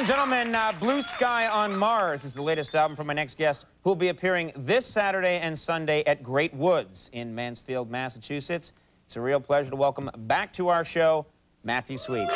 and gentlemen, uh, Blue Sky on Mars is the latest album from my next guest, who will be appearing this Saturday and Sunday at Great Woods in Mansfield, Massachusetts. It's a real pleasure to welcome back to our show, Matthew Sweet.